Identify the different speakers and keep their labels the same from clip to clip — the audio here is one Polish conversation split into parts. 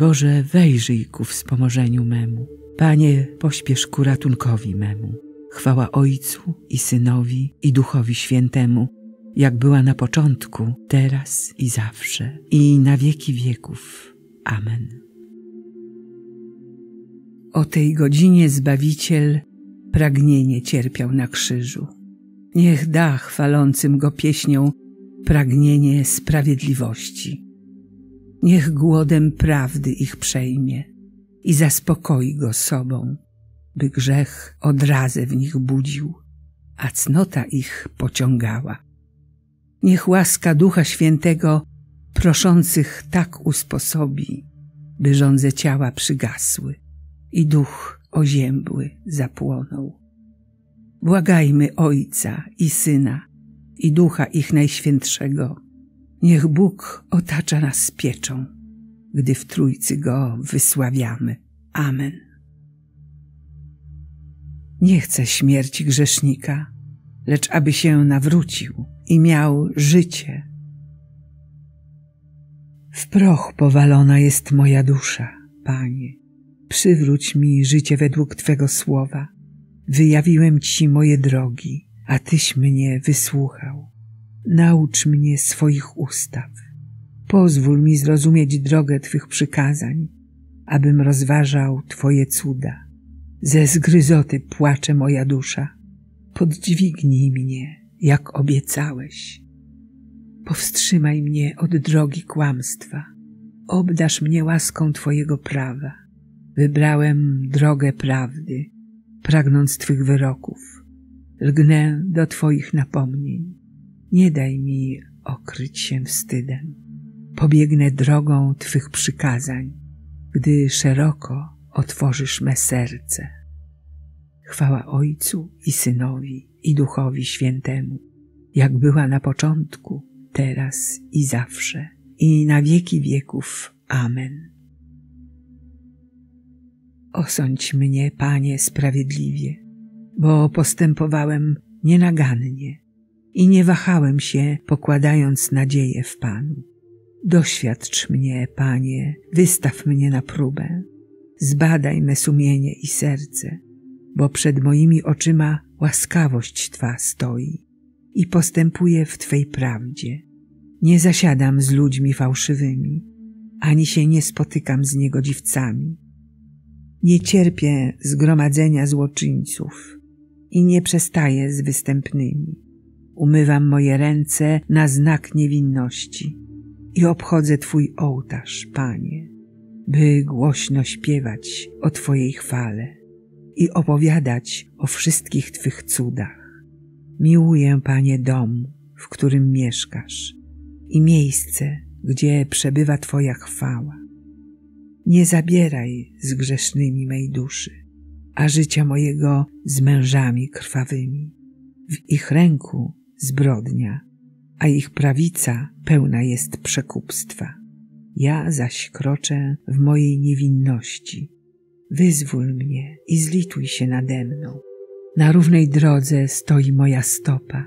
Speaker 1: Boże, wejrzyj ku wspomożeniu memu. Panie, pośpiesz ku ratunkowi memu. Chwała Ojcu i Synowi i Duchowi Świętemu, jak była na początku, teraz i zawsze, i na wieki wieków. Amen. O tej godzinie Zbawiciel pragnienie cierpiał na krzyżu. Niech da chwalącym go pieśnią pragnienie sprawiedliwości. Niech głodem prawdy ich przejmie i zaspokoi go sobą, by grzech odrazę w nich budził, a cnota ich pociągała. Niech łaska Ducha Świętego proszących tak usposobi, by żądze ciała przygasły i duch oziębły zapłonął. Błagajmy Ojca i Syna i Ducha ich Najświętszego. Niech Bóg otacza nas pieczą, gdy w Trójcy Go wysławiamy. Amen. Nie chcę śmierci grzesznika, lecz aby się nawrócił i miał życie. W proch powalona jest moja dusza, Panie. Przywróć mi życie według Twego słowa. Wyjawiłem Ci moje drogi, a Tyś mnie wysłuchał. Naucz mnie swoich ustaw. Pozwól mi zrozumieć drogę Twych przykazań, abym rozważał Twoje cuda. Ze zgryzoty płacze moja dusza. Podźwignij mnie, jak obiecałeś. Powstrzymaj mnie od drogi kłamstwa. Obdasz mnie łaską Twojego prawa. Wybrałem drogę prawdy, pragnąc Twych wyroków. Lgnę do Twoich napomnień. Nie daj mi okryć się wstydem. Pobiegnę drogą Twych przykazań, gdy szeroko otworzysz me serce. Chwała Ojcu i Synowi i Duchowi Świętemu, jak była na początku, teraz i zawsze, i na wieki wieków. Amen. Osądź mnie, Panie, sprawiedliwie, bo postępowałem nienagannie i nie wahałem się, pokładając nadzieję w Panu. Doświadcz mnie, Panie, wystaw mnie na próbę, zbadaj me sumienie i serce, bo przed moimi oczyma łaskawość Twa stoi i postępuję w Twej prawdzie. Nie zasiadam z ludźmi fałszywymi, ani się nie spotykam z niegodziwcami. Nie cierpię zgromadzenia złoczyńców i nie przestaję z występnymi. Umywam moje ręce na znak niewinności i obchodzę Twój ołtarz, Panie, by głośno śpiewać o Twojej chwale i opowiadać o wszystkich Twych cudach. Miłuję, Panie, dom, w którym mieszkasz i miejsce, gdzie przebywa Twoja chwała. Nie zabieraj z grzesznymi mej duszy, a życia mojego z mężami krwawymi. W ich ręku zbrodnia, a ich prawica pełna jest przekupstwa. Ja zaś kroczę w mojej niewinności. Wyzwól mnie i zlituj się nade mną. Na równej drodze stoi moja stopa.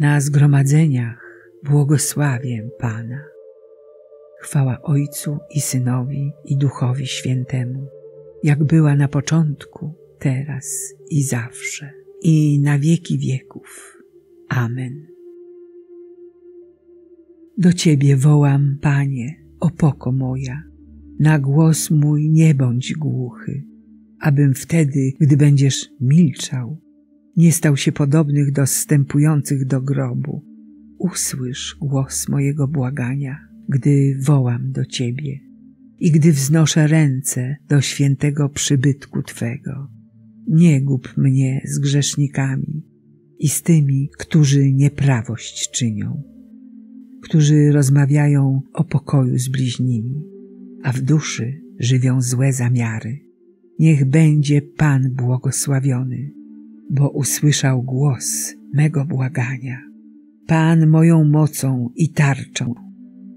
Speaker 1: Na zgromadzeniach błogosławię Pana. Chwała Ojcu i Synowi i Duchowi Świętemu, jak była na początku, teraz i zawsze, i na wieki wieków. Amen. Do Ciebie wołam, Panie, opoko moja, na głos mój nie bądź głuchy, abym wtedy, gdy będziesz milczał, nie stał się podobnych do zstępujących do grobu. Usłysz głos mojego błagania, gdy wołam do Ciebie i gdy wznoszę ręce do świętego przybytku Twego. Nie gub mnie z grzesznikami i z tymi, którzy nieprawość czynią, którzy rozmawiają o pokoju z bliźnimi, a w duszy żywią złe zamiary. Niech będzie Pan błogosławiony, bo usłyszał głos mego błagania. Pan moją mocą i tarczą.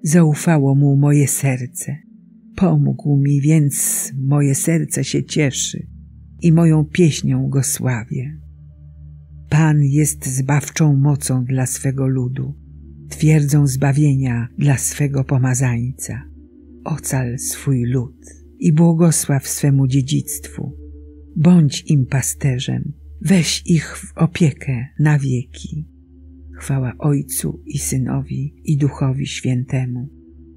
Speaker 1: Zaufało mu moje serce. Pomógł mi, więc moje serce się cieszy i moją pieśnią go sławię. Pan jest zbawczą mocą dla swego ludu, twierdzą zbawienia dla swego pomazańca. ocal swój lud i błogosław swemu dziedzictwu. Bądź im pasterzem, weź ich w opiekę na wieki. Chwała Ojcu i Synowi i Duchowi Świętemu,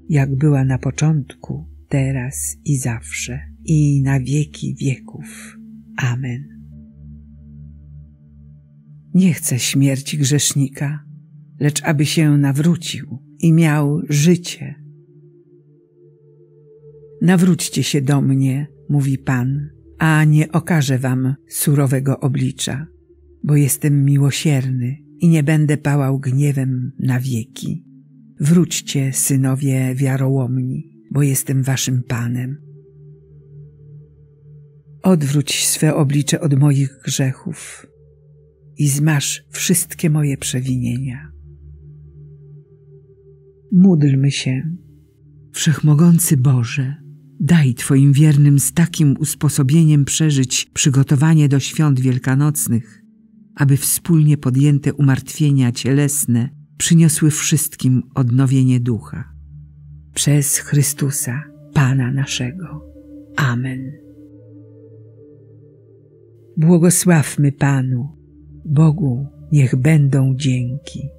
Speaker 1: jak była na początku, teraz i zawsze, i na wieki wieków. Amen. Nie chcę śmierci grzesznika, lecz aby się nawrócił i miał życie. Nawróćcie się do mnie, mówi Pan, a nie okażę wam surowego oblicza, bo jestem miłosierny i nie będę pałał gniewem na wieki. Wróćcie, synowie wiarołomni, bo jestem waszym Panem. Odwróć swe oblicze od moich grzechów i zmasz wszystkie moje przewinienia. Módlmy się. Wszechmogący Boże, daj Twoim wiernym z takim usposobieniem przeżyć przygotowanie do świąt wielkanocnych, aby wspólnie podjęte umartwienia cielesne przyniosły wszystkim odnowienie ducha. Przez Chrystusa, Pana naszego. Amen. Błogosławmy Panu, Bogu niech będą dzięki.